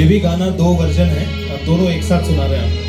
ये भी गाना दो वर्जन है दोनों एक साथ सुना रहे हैं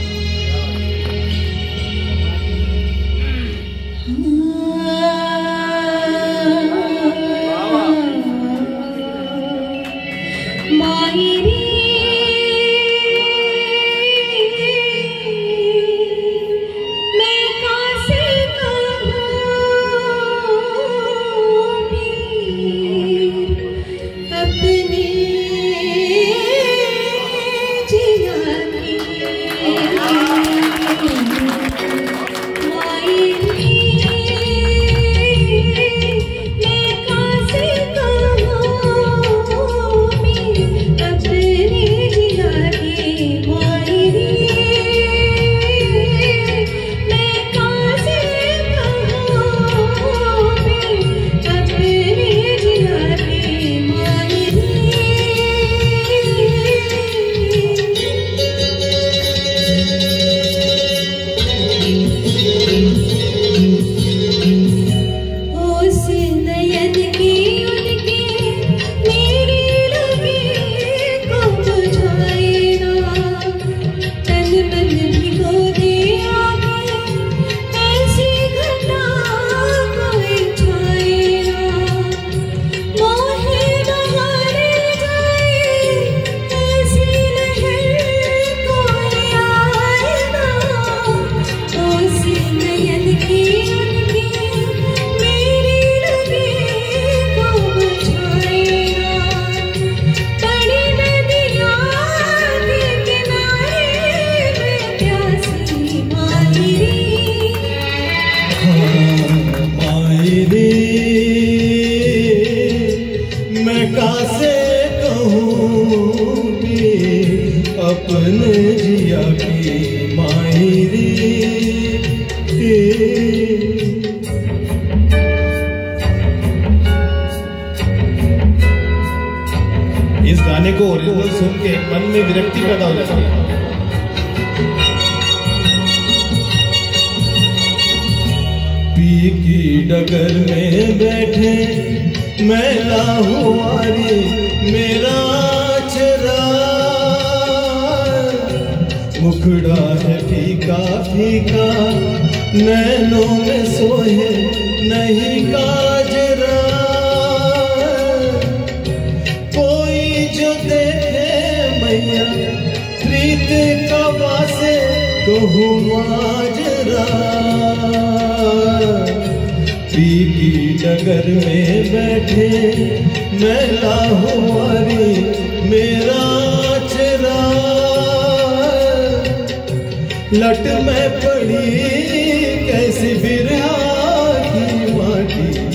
अपने की माहिरी इस गाने को ओरिजिनल सुन के मन में विरक्ति पैदा हो जाती है। की डगर में बैठे, मैं लाहौरी मेरा चरा मुखड़ा है फीका फीका, नैनों में सोहे नहीं काजरा कोई जो देखे मैया माजरा पी की में बैठे मैं लाहौरी मेरा चरा लट में पड़ी कैसी की माटी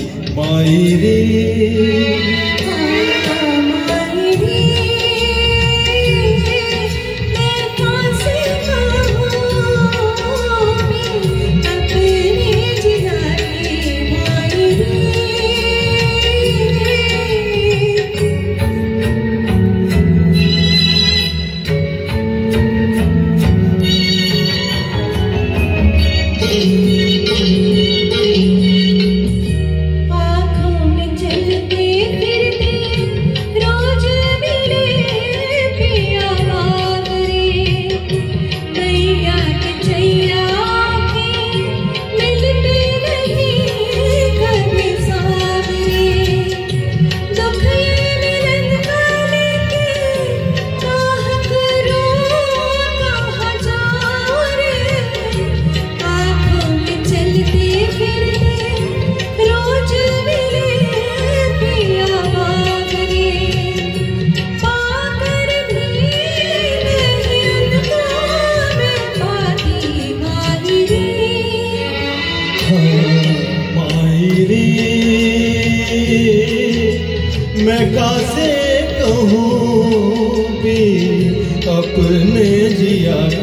मायरी मैं कासे कहूँ भी अपने जिया